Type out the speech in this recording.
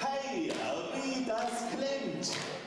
Hey, wie das klingt!